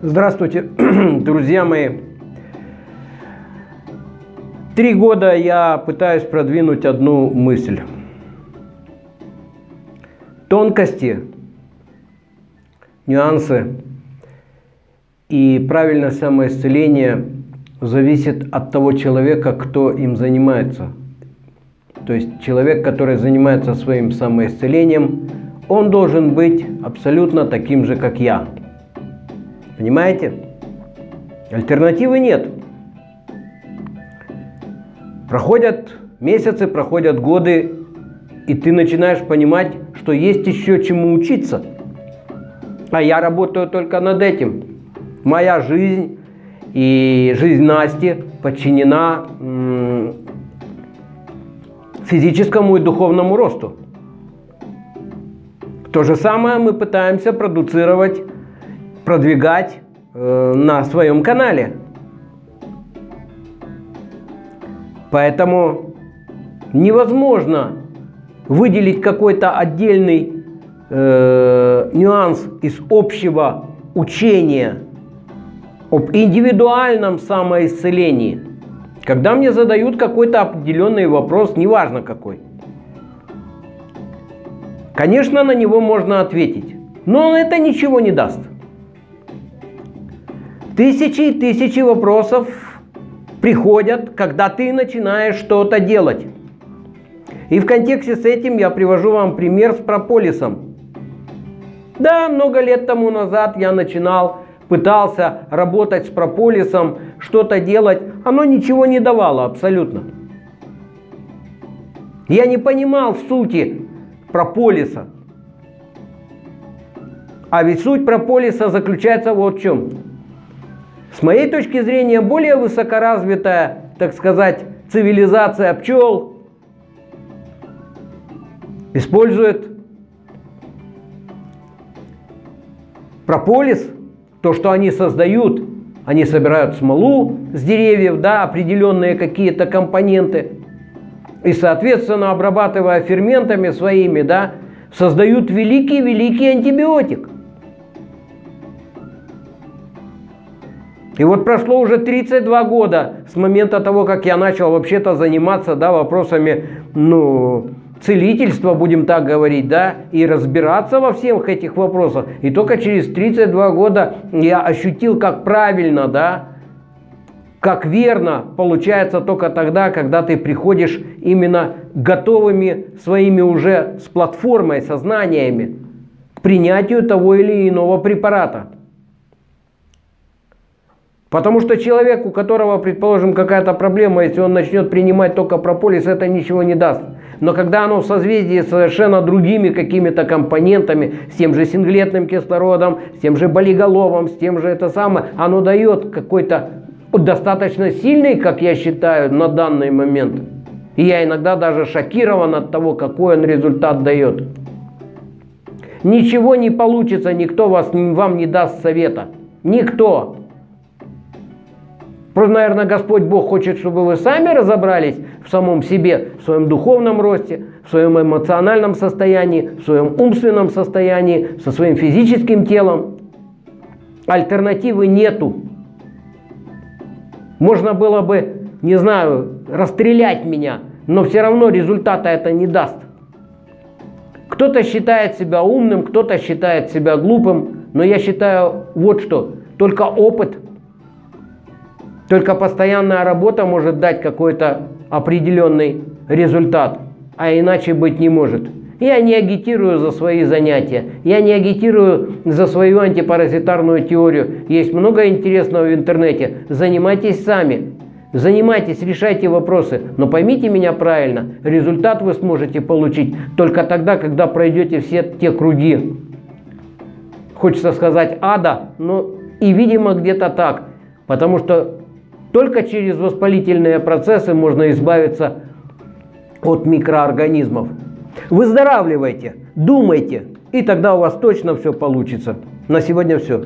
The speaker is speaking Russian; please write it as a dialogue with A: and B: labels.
A: Здравствуйте, друзья мои. Три года я пытаюсь продвинуть одну мысль. Тонкости, нюансы и правильное самоисцеление зависит от того человека, кто им занимается. То есть человек, который занимается своим самоисцелением, он должен быть абсолютно таким же, как я. Понимаете? Альтернативы нет. Проходят месяцы, проходят годы, и ты начинаешь понимать, что есть еще чему учиться. А я работаю только над этим. Моя жизнь и жизнь Насти подчинена физическому и духовному росту. То же самое мы пытаемся продуцировать продвигать э, на своем канале. Поэтому невозможно выделить какой-то отдельный э, нюанс из общего учения об индивидуальном самоисцелении. Когда мне задают какой-то определенный вопрос, неважно какой, конечно, на него можно ответить, но это ничего не даст. Тысячи и тысячи вопросов приходят, когда ты начинаешь что-то делать. И в контексте с этим я привожу вам пример с прополисом. Да, много лет тому назад я начинал, пытался работать с прополисом, что-то делать. Оно ничего не давало абсолютно. Я не понимал сути прополиса. А ведь суть прополиса заключается вот в чем. С моей точки зрения, более высокоразвитая, так сказать, цивилизация пчел использует прополис, то, что они создают, они собирают смолу с деревьев, да, определенные какие-то компоненты, и, соответственно, обрабатывая ферментами своими, да, создают великий-великий антибиотик – И вот прошло уже 32 года с момента того, как я начал вообще-то заниматься да, вопросами ну, целительства, будем так говорить, да, и разбираться во всех этих вопросах. И только через 32 года я ощутил, как правильно, да, как верно получается только тогда, когда ты приходишь именно готовыми своими уже с платформой, сознаниями к принятию того или иного препарата. Потому что человек, у которого, предположим, какая-то проблема, если он начнет принимать только прополис, это ничего не даст. Но когда оно в созвездии с совершенно другими какими-то компонентами, с тем же синглетным кислородом, с тем же болиголовом, с тем же это самое, оно дает какой-то достаточно сильный, как я считаю, на данный момент. И я иногда даже шокирован от того, какой он результат дает. Ничего не получится, никто вас, вам не даст совета. Никто. Просто, наверное, Господь Бог хочет, чтобы вы сами разобрались в самом себе, в своем духовном росте, в своем эмоциональном состоянии, в своем умственном состоянии, со своим физическим телом. Альтернативы нету. Можно было бы, не знаю, расстрелять меня, но все равно результата это не даст. Кто-то считает себя умным, кто-то считает себя глупым, но я считаю вот что, только опыт – только постоянная работа может дать какой-то определенный результат, а иначе быть не может. Я не агитирую за свои занятия, я не агитирую за свою антипаразитарную теорию. Есть много интересного в интернете. Занимайтесь сами. Занимайтесь, решайте вопросы, но поймите меня правильно, результат вы сможете получить только тогда, когда пройдете все те круги, хочется сказать ада, но и видимо где-то так, потому что только через воспалительные процессы можно избавиться от микроорганизмов. Выздоравливайте, думайте, и тогда у вас точно все получится. На сегодня все.